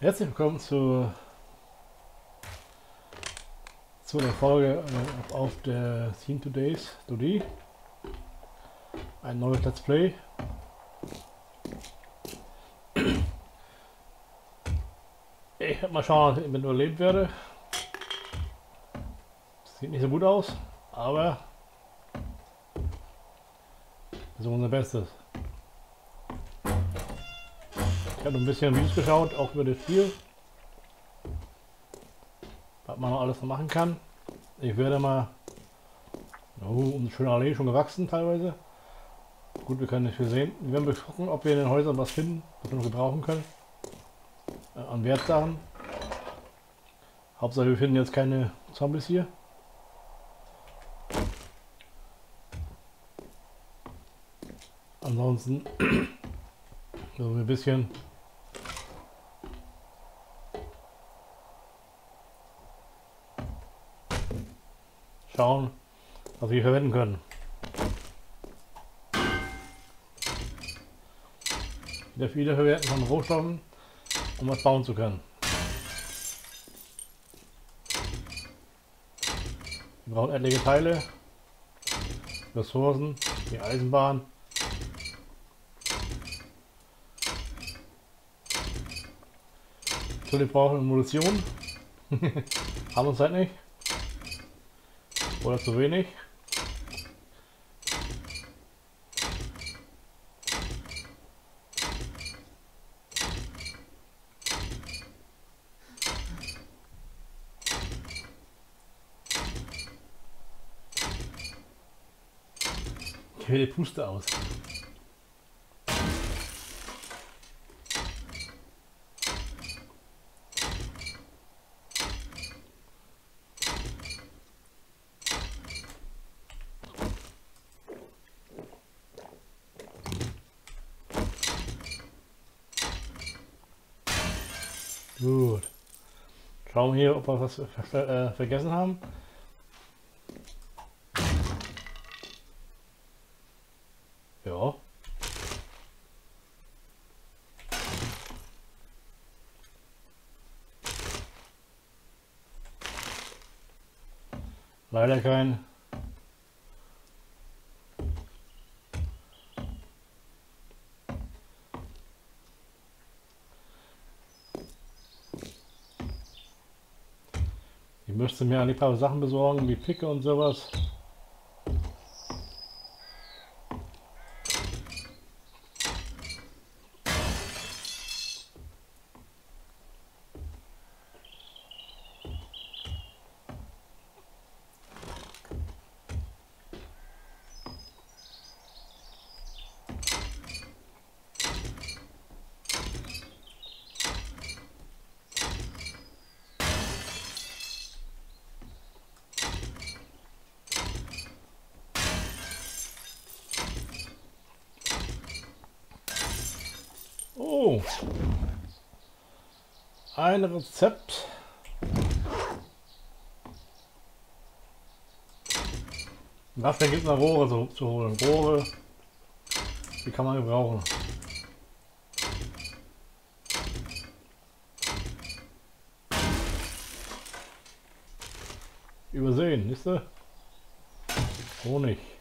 Herzlich willkommen zu, zu der Folge äh, auf der Scene Today's Today. Ein neues Let's Play. Ich werde mal schauen, ob ich mit überlebt werde. Sieht nicht so gut aus, aber versuchen unser Bestes. Ich habe ein bisschen Videos geschaut, auch über das Spiel. Was man noch alles noch machen kann. Ich werde mal... Oh, und schöne Allee schon gewachsen teilweise. Gut, wir können nicht viel sehen. Wir werden gucken, ob wir in den Häusern was finden, was wir noch gebrauchen können. Äh, an Wertsachen. Hauptsache wir finden jetzt keine Zombies hier. Ansonsten so ein bisschen schauen, was wir verwenden können. Wieder viele verwerten von Rohstoffen, um was bauen zu können. Wir brauchen etliche Teile, Ressourcen, die Eisenbahn. Natürlich brauchen wir Munition. Haben uns halt nicht. Oder zu wenig? Ich höre die Puste aus. Gut. Schauen wir hier, ob wir was äh, vergessen haben. Ja. Leider kein Ich müsste mir ein paar Sachen besorgen, wie Picke und sowas. Oh. Ein Rezept. Was denn gibt es Rohre zu, zu holen? Rohre, die kann man gebrauchen. Übersehen, ist du? Honig.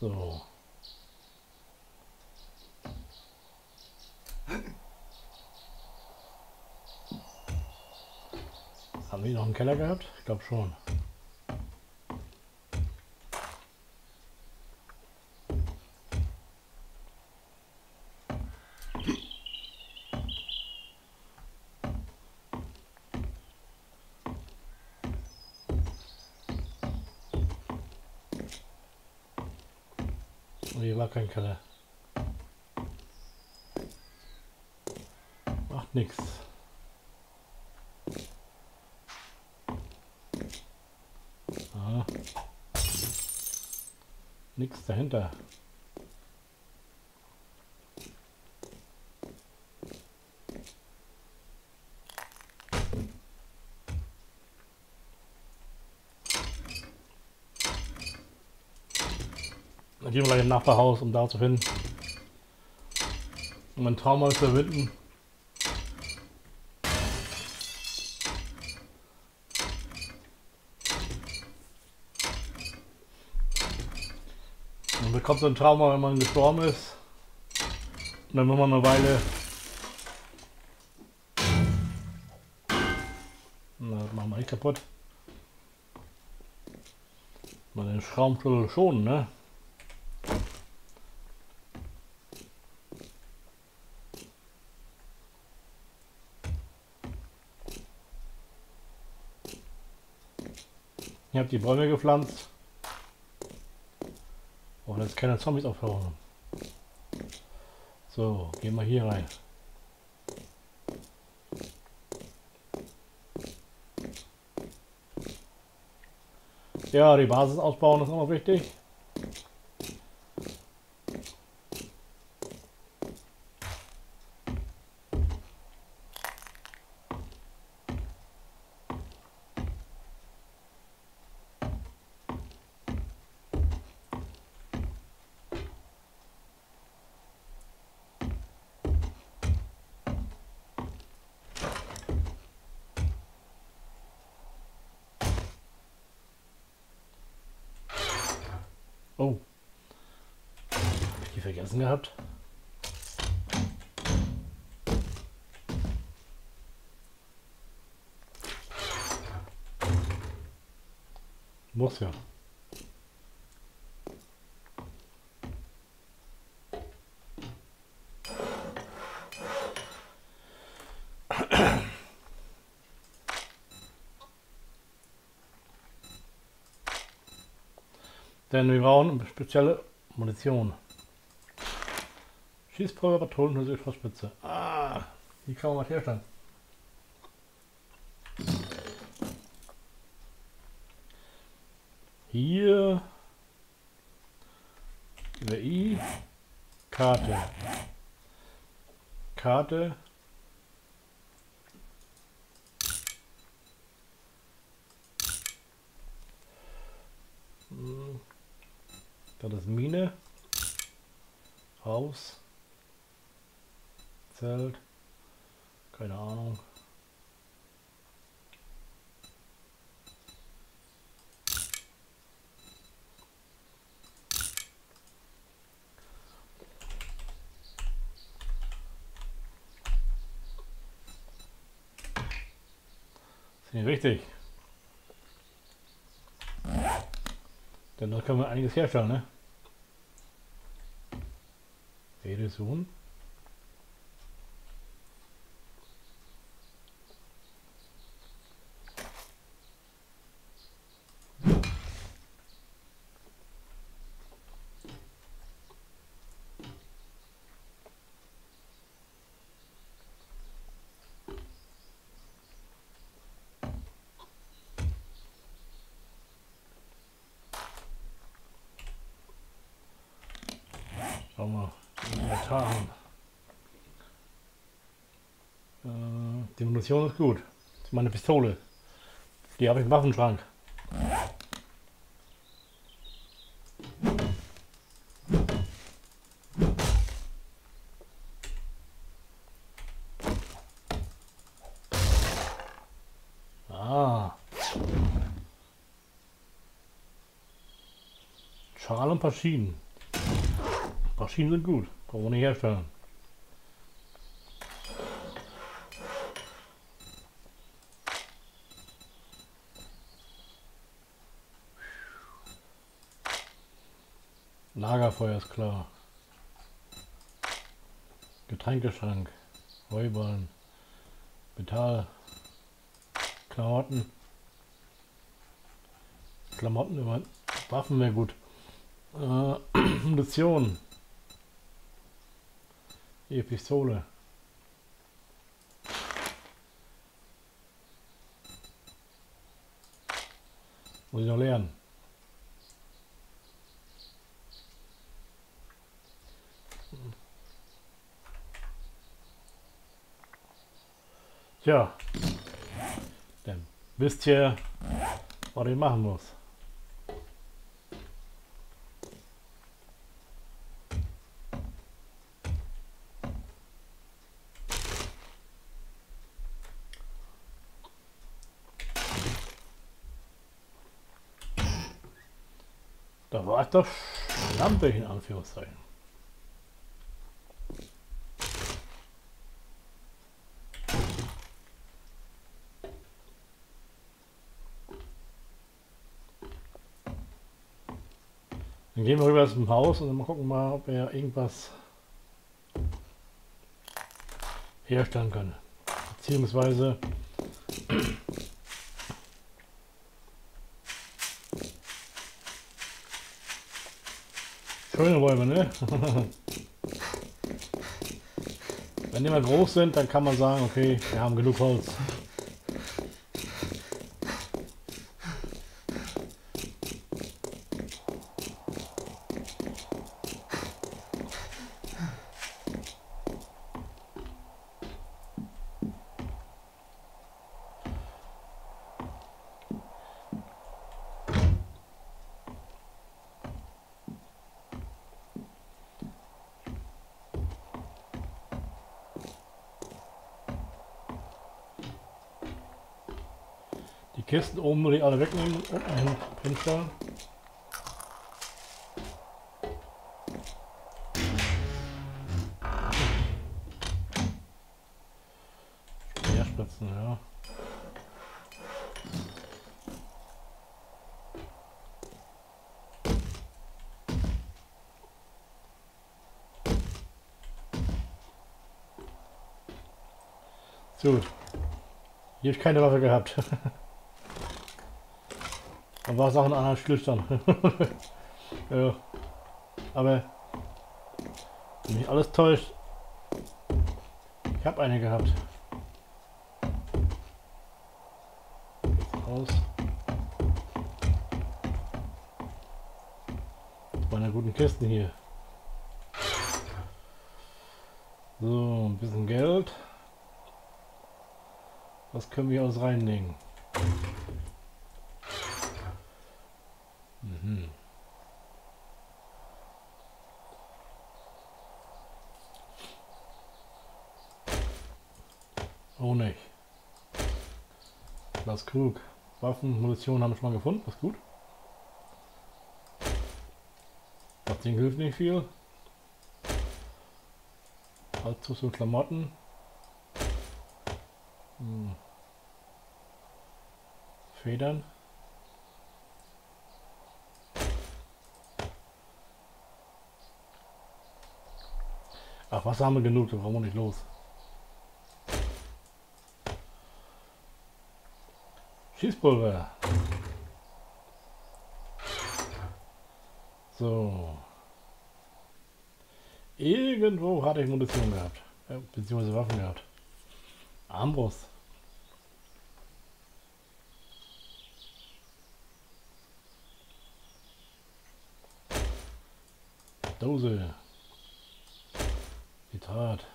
So. Haben wir noch einen Keller gehabt? Ich glaube schon. Kein Keller. Macht nichts. Ah. Nichts dahinter. Dann gehen wir gleich im Nachbarhaus, um da zu finden. Um mein Trauma zu überwinden. Man bekommt so ein Trauma, wenn man gestorben ist. Und dann muss man eine Weile. Das machen wir nicht kaputt. Mal den Schraubenschlüssel schon, ne? Ich habe die Bäume gepflanzt. Und jetzt keine Zombies auftauchen. So, gehen wir hier rein. Ja, die Basis ausbauen ist immer wichtig. Vergessen gehabt? Muss ja. Denn wir brauchen spezielle Munition. Schießpulver, Patronen, Süßspitze. Ah, die kann man was herstellen. Hier über I Karte. Karte. Hm. Das Mine. Haus. Zelt. Keine Ahnung. Ist richtig. Denn da können wir einiges herstellen, ne? Redessohn. Schauen wir Inventar haben. Äh, die Munition ist gut. Das ist meine Pistole. Die habe ich im Waffenschrank. Ah. Schal und Paschinen. Maschinen sind gut, brauchen wir nicht herstellen. Lagerfeuer ist klar. Getränkeschrank, Heuballen, Metall, Klamotten. Klamotten, immer Waffen wäre gut. Äh, Munition. Die Pistole. Muss ich noch lernen. Tja, dann wisst ihr, was ich machen muss. Doch schlampig in Anführungszeichen. Dann gehen wir rüber zum Haus und dann gucken mal, ob wir irgendwas herstellen können. Beziehungsweise Schöne Bäume, ne? Wenn die mal groß sind, dann kann man sagen, okay, wir haben genug Holz. Kisten oben ich alle wegnehmen unten hinstellen. Speerspitzen, ja. So. Hier habe ich keine Waffe gehabt. Da war es auch ein anderer Schlüchtern. ja. Aber wenn mich alles täuscht, ich habe eine gehabt. Aus. Meine guten Kisten hier. So, ein bisschen Geld. Was können wir alles reinlegen? Mhm. Oh nicht. Das Krug. Waffen, Munition haben wir schon mal gefunden, das ist gut. Das Ding hilft nicht viel. Halbzus und Klamotten. Hm. Federn. Ach, Wasser haben wir genug, da brauchen wir nicht los. Schießpulver. So. Irgendwo hatte ich Munition gehabt. Ja, beziehungsweise Waffen gehabt. Armbrust. Dose. Zitat.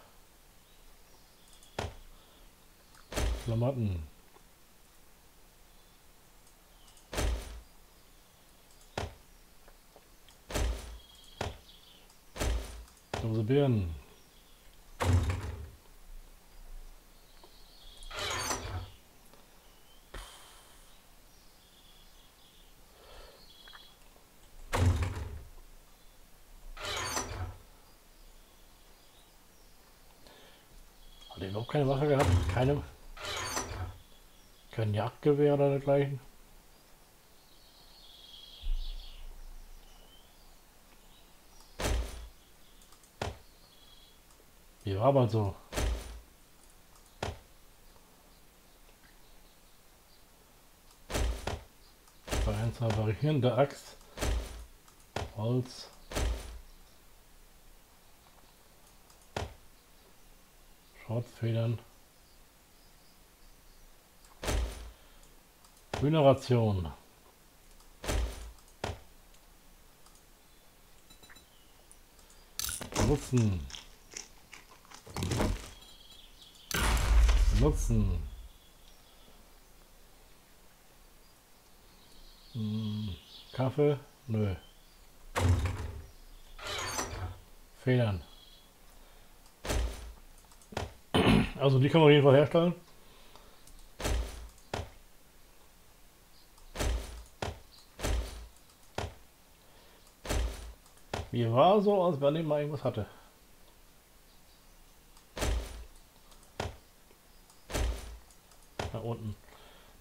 Klamotten. Dose Birnen. Keine Waffe gehabt? Keine. Kein Jagdgewehr oder dergleichen? Wie war aber so? Vereinzahl variierende Axt. Holz. Schrottfedern. Hühnerration. Benutzen. Benutzen. Hm, Kaffee? Nö. Federn. Also die kann man auf jeden Fall herstellen. Mir war so, als wenn ich mal irgendwas hatte. Nach unten.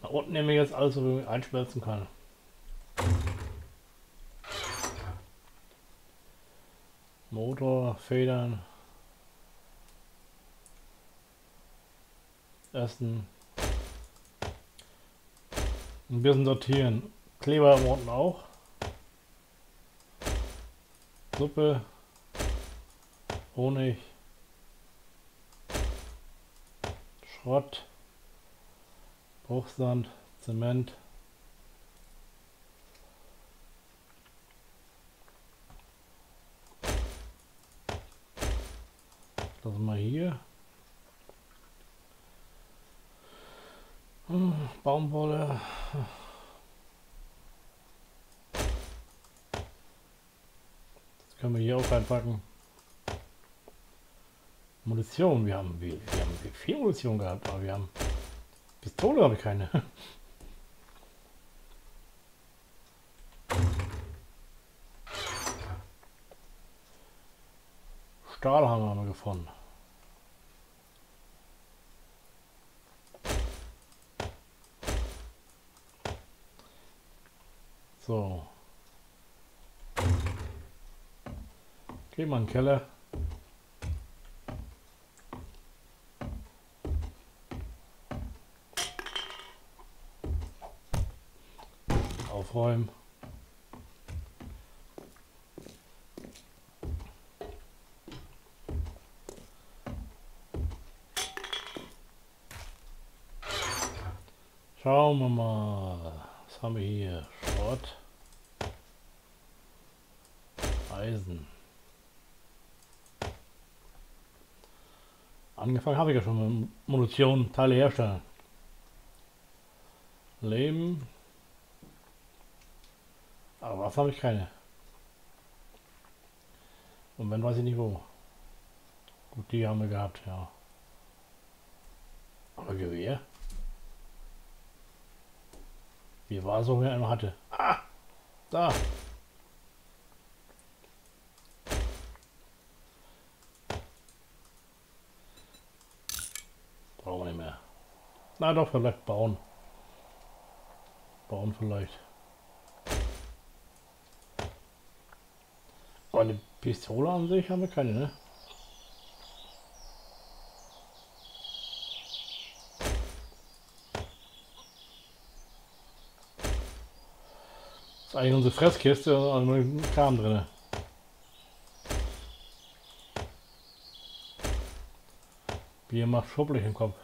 Nach unten nehme ich jetzt alles, was ich einschmelzen kann. Motor, Federn, Essen, ein bisschen sortieren. Kleber unten auch. Suppe, Honig, Schrott, Bruchsand, Zement. Das mal hier. Baumwolle. Das können wir hier auch reinpacken. Munition, wir haben, wir, wir haben viel Munition gehabt, aber wir haben Pistole habe ich keine. Stahlhammer haben wir gefunden. So. Geh mal in den Keller. Aufräumen. Schauen wir mal. Was haben wir hier? Schrott. Eisen. Angefangen habe ich ja schon mit Munition, Teile herstellen. Leben. Aber was habe ich keine. Und wenn weiß ich nicht wo. Gut, die haben wir gehabt, ja. Aber Gewehr? Wie war so, wer einmal hatte? Ah! Da! Brauchen wir nicht mehr. Na doch, vielleicht bauen. Bauen vielleicht. Aber eine Pistole an sich haben wir keine, ne? Das ist eigentlich unsere Fresskiste und nur Kram drin. Bier macht schuppelig im Kopf.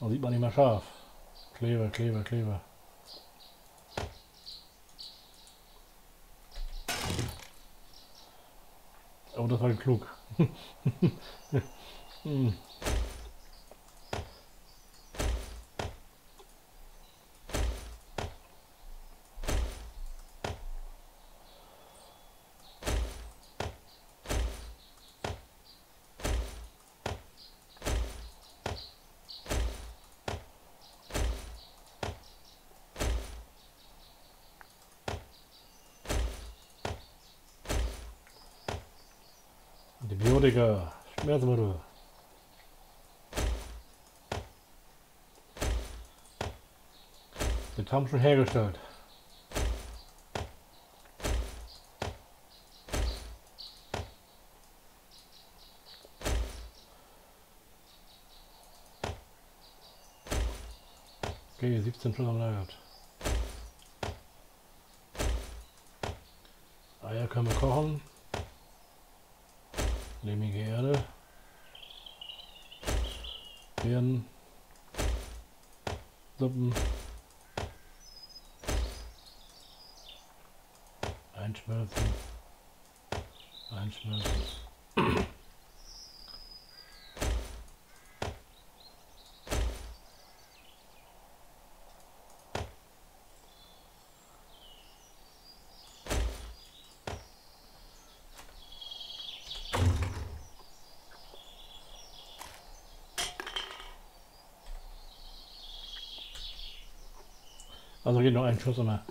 Dann sieht man nicht mehr scharf. Kleber, Kleber, Kleber. Oh, das war klug. hm. Antibiotika, Schmerzmittel. Das haben schon hergestellt. Okay, 17 Stunden am. Einschmelzen. Einschmelzen. Also geht noch ein Schuss immer.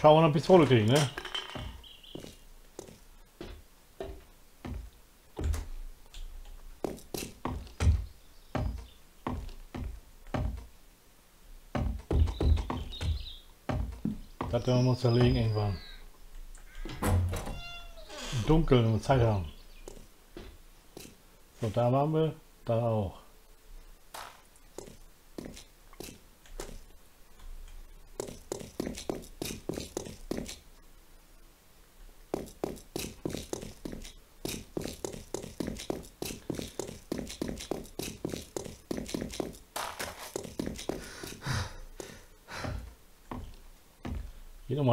Schauen wir noch Pistole kriegen, ne? Das werden wir uns zerlegen irgendwann. Im Dunkeln, wenn wir Zeit haben. So, da waren wir, da auch.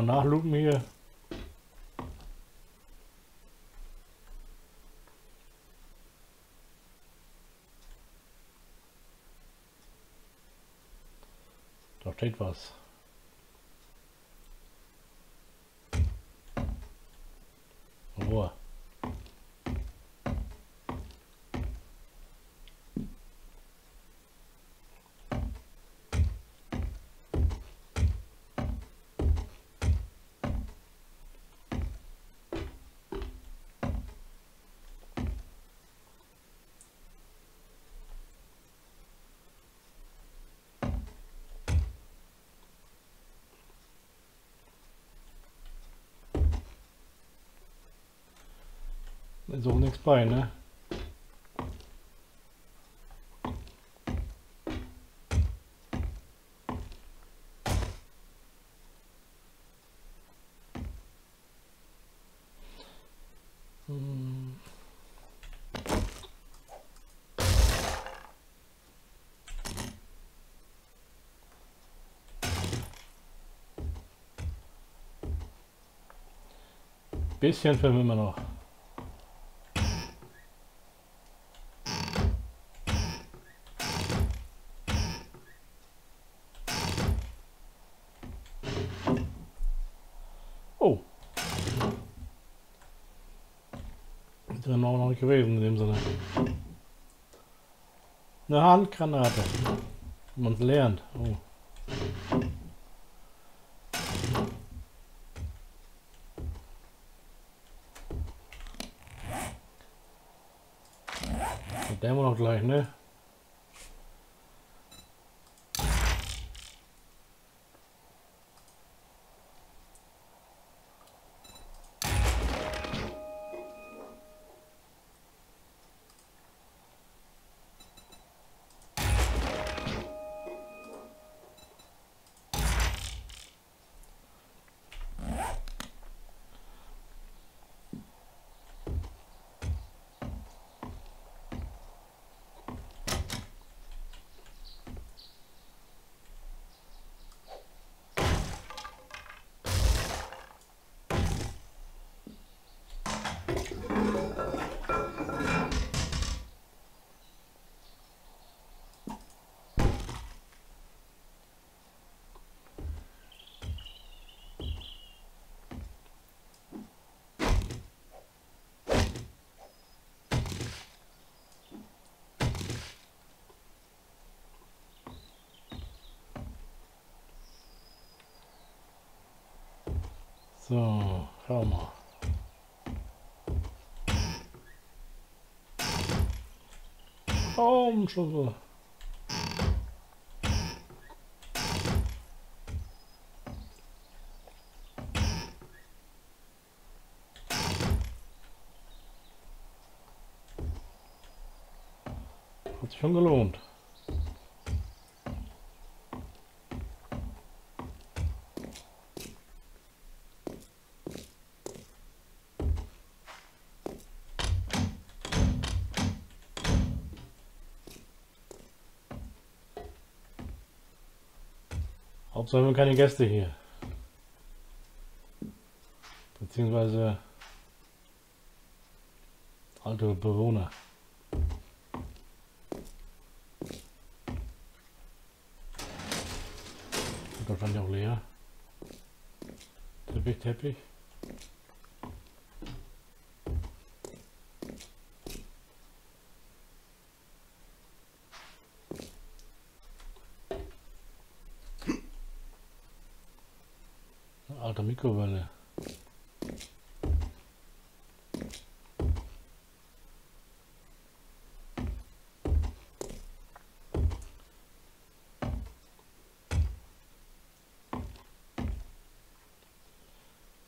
Nachlupen hier. Da steht was. Ist auch nichts bei, ne? Hm. Bisschen filmen wir noch. Oh. Ist ja noch nicht gewesen in dem Sinne. Eine Handgranate. Man lernt. Oh. Der wir noch gleich, ne? So, schau mal. Raumschlüssel. Hat sich schon gelohnt. Hauptsache wir haben keine Gäste hier. Beziehungsweise alte Bewohner. Da stand ja auch leer. Teppich, Teppich. Eine Alte Mikrowelle.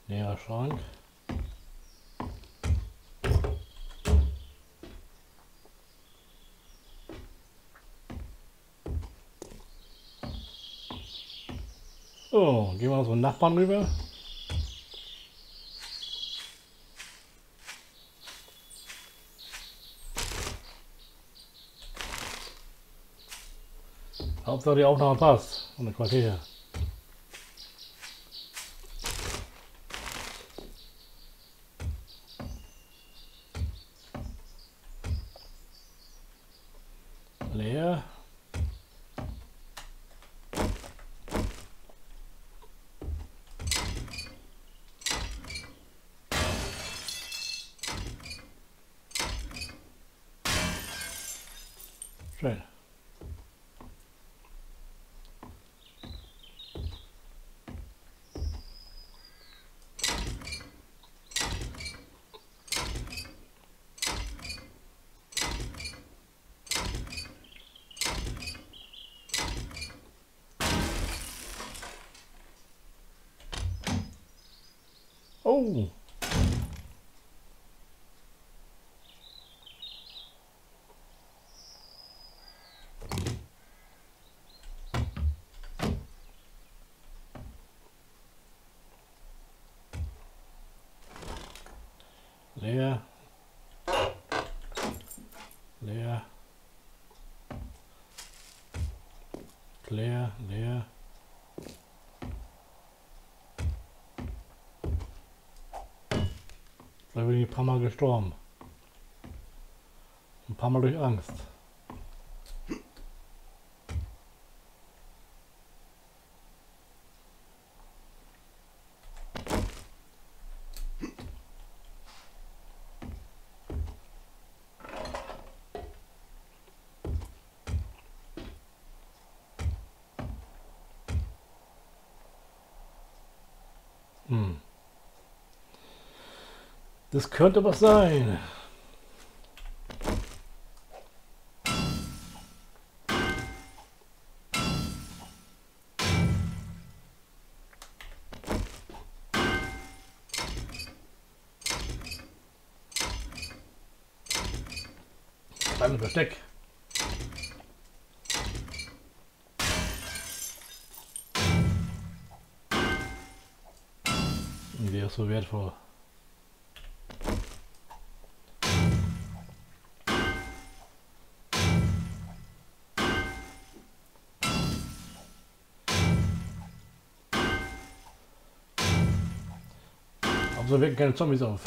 Leerer Schrank. So, gehen wir zum Nachbarn rüber. Hauptsache die Aufnahme passt. Eine Quartier. Leer. Schön. Oh. Leer. Leer. Leer, leer. Da bin ich ein paar Mal gestorben. Ein paar Mal durch Angst. Hm. Das könnte was sein. Kleines Versteck. Ist so wertvoll. So wirken keine Zombies auf.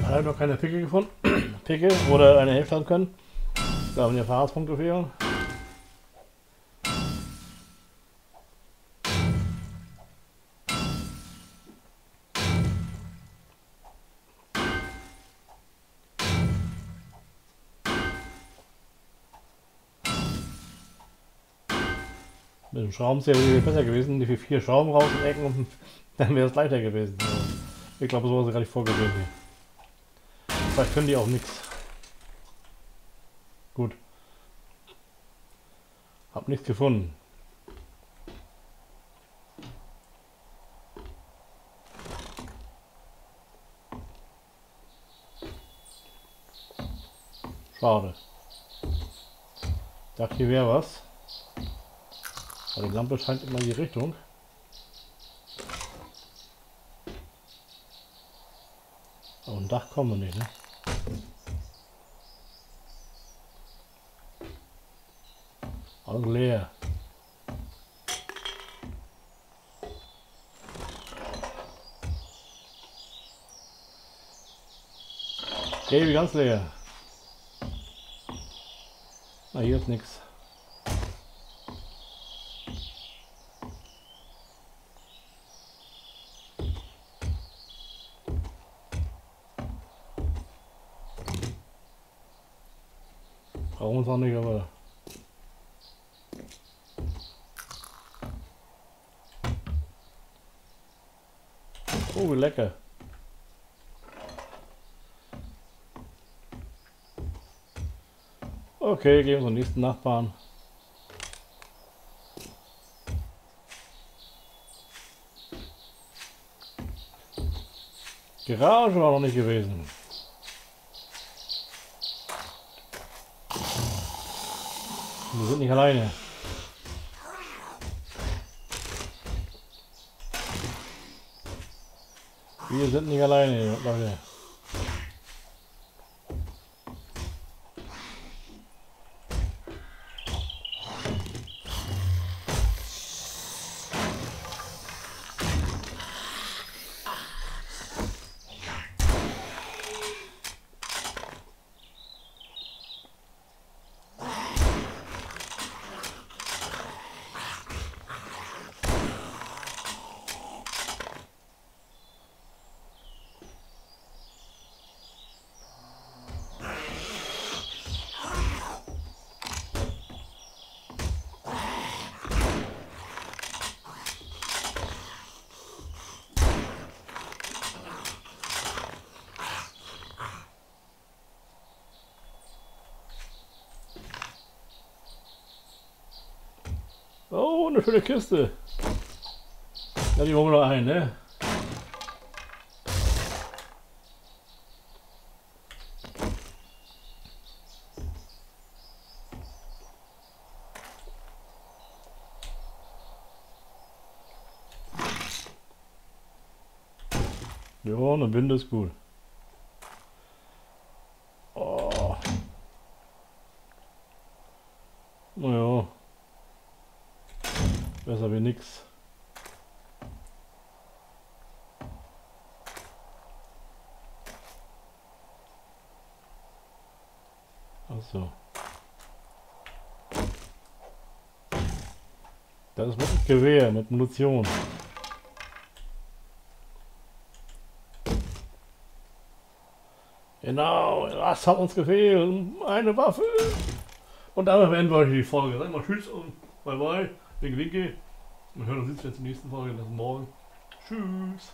Ich habe noch keine Pickel gefunden. Pickel oder eine Hälfte haben können. Da haben wir Fahrradspunkte fehlen. Dem Schraubenzieher wäre es besser gewesen. Die vier Schrauben raus und Ecken dann wäre es leichter gewesen. Ich glaube, so war es gar nicht vorgesehen hier. Vielleicht können die auch nichts. Gut. Hab nichts gefunden. Schade. dachte, hier wäre was. Aber die Lampe scheint immer in die Richtung. Auf dem Dach kommen wir nicht, ne? Alles leer. Gelbe ganz leer. Na, hier ist nichts. Auch nicht, aber Oh, lecker. Okay, gehen wir zum nächsten Nachbarn. Garage war noch nicht gewesen. Wir sind nicht alleine. Wir sind nicht alleine, Leute. Oh, eine schöne Kiste. Ja, die wollen wir noch ein, ne? Ja, eine Binde ist gut. Oh. Naja. Nix. Achso. Das ist mit Gewehr, mit Munition. Genau, das hat uns gefehlt. Eine Waffe. Und damit beenden wir die Folge. Sag mal Tschüss und Bye bye. Winke, winke. Wir hören uns jetzt in der nächsten Folge. Das morgen. Tschüss.